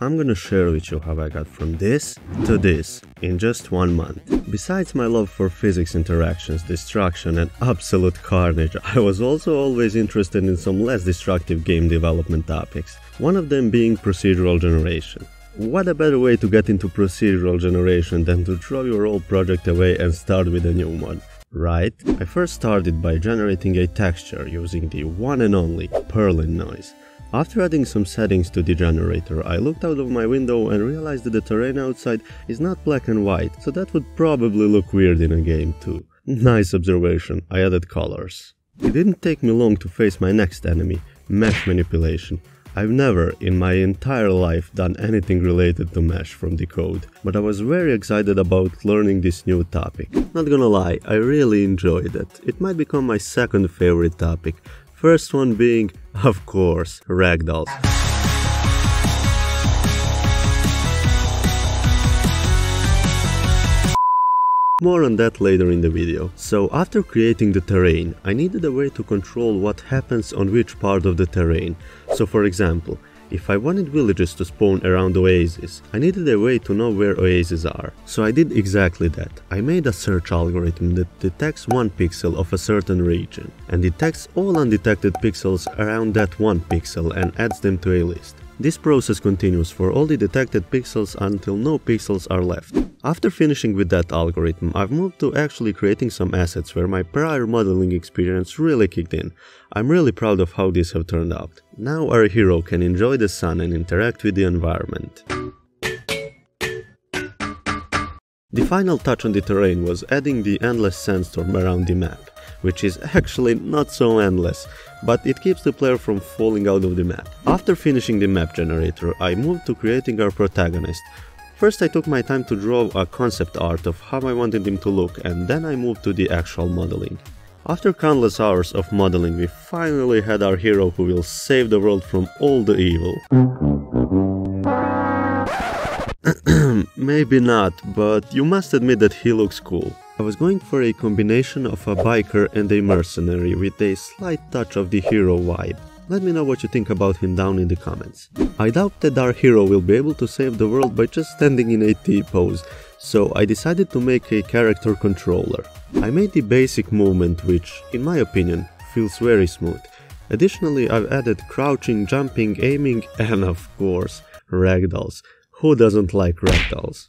I'm gonna share with you how I got from this to this in just one month. Besides my love for physics interactions, destruction and absolute carnage, I was also always interested in some less destructive game development topics, one of them being procedural generation. What a better way to get into procedural generation than to throw your old project away and start with a new one right? I first started by generating a texture using the one and only Perlin noise. After adding some settings to the generator, I looked out of my window and realized that the terrain outside is not black and white, so that would probably look weird in a game too. Nice observation, I added colors. It didn't take me long to face my next enemy, mesh manipulation. I've never in my entire life done anything related to mesh from the code, but I was very excited about learning this new topic. Not gonna lie, I really enjoyed it. It might become my second favorite topic, first one being, of course, ragdolls. More on that later in the video. So after creating the terrain, I needed a way to control what happens on which part of the terrain. So for example, if I wanted villages to spawn around oases, I needed a way to know where oases are. So I did exactly that. I made a search algorithm that detects one pixel of a certain region and detects all undetected pixels around that one pixel and adds them to a list. This process continues for all the detected pixels until no pixels are left. After finishing with that algorithm, I've moved to actually creating some assets where my prior modeling experience really kicked in. I'm really proud of how these have turned out. Now our hero can enjoy the sun and interact with the environment. The final touch on the terrain was adding the endless sandstorm around the map which is actually not so endless, but it keeps the player from falling out of the map. After finishing the map generator, I moved to creating our protagonist. First I took my time to draw a concept art of how I wanted him to look and then I moved to the actual modeling. After countless hours of modeling, we finally had our hero who will save the world from all the evil. Maybe not, but you must admit that he looks cool. I was going for a combination of a biker and a mercenary with a slight touch of the hero vibe. Let me know what you think about him down in the comments. I doubt that our hero will be able to save the world by just standing in a T-pose, so I decided to make a character controller. I made the basic movement which, in my opinion, feels very smooth. Additionally, I've added crouching, jumping, aiming, and of course, ragdolls. Who doesn't like ragdolls?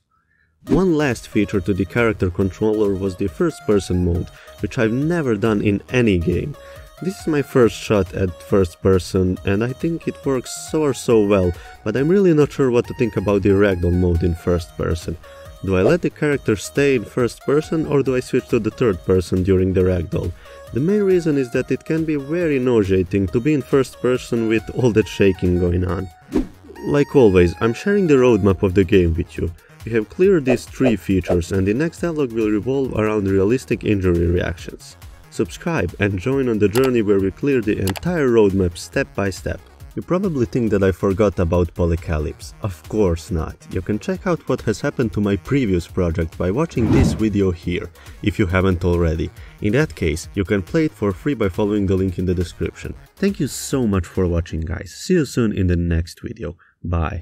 One last feature to the character controller was the first person mode, which I've never done in any game. This is my first shot at first person and I think it works so or so well, but I'm really not sure what to think about the ragdoll mode in first person. Do I let the character stay in first person or do I switch to the third person during the ragdoll? The main reason is that it can be very nauseating to be in first person with all that shaking going on. Like always, I'm sharing the roadmap of the game with you. We have cleared these three features and the next devlog will revolve around realistic injury reactions. Subscribe and join on the journey where we clear the entire roadmap step by step. You probably think that I forgot about Polycalypse. Of course not. You can check out what has happened to my previous project by watching this video here, if you haven't already. In that case, you can play it for free by following the link in the description. Thank you so much for watching guys. See you soon in the next video. Bye.